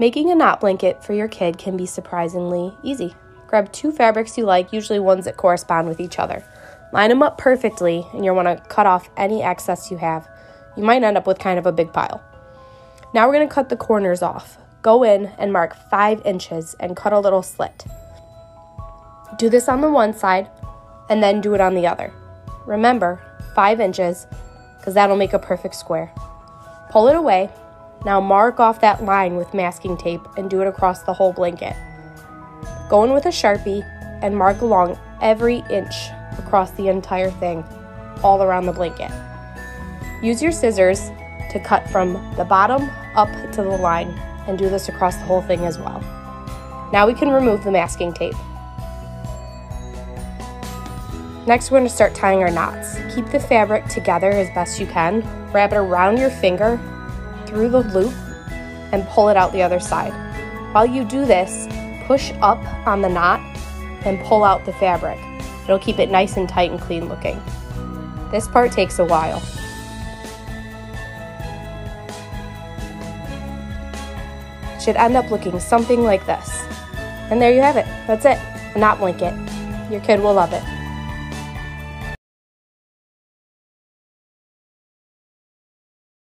Making a knot blanket for your kid can be surprisingly easy. Grab two fabrics you like, usually ones that correspond with each other. Line them up perfectly, and you'll want to cut off any excess you have. You might end up with kind of a big pile. Now we're going to cut the corners off. Go in and mark 5 inches and cut a little slit. Do this on the one side and then do it on the other. Remember, 5 inches, because that'll make a perfect square. Pull it away now mark off that line with masking tape and do it across the whole blanket. Go in with a Sharpie and mark along every inch across the entire thing, all around the blanket. Use your scissors to cut from the bottom up to the line and do this across the whole thing as well. Now we can remove the masking tape. Next, we're going to start tying our knots. Keep the fabric together as best you can. Wrap it around your finger through the loop and pull it out the other side. While you do this, push up on the knot and pull out the fabric. It'll keep it nice and tight and clean looking. This part takes a while. It should end up looking something like this. And there you have it. That's it. A knot blanket. Your kid will love it.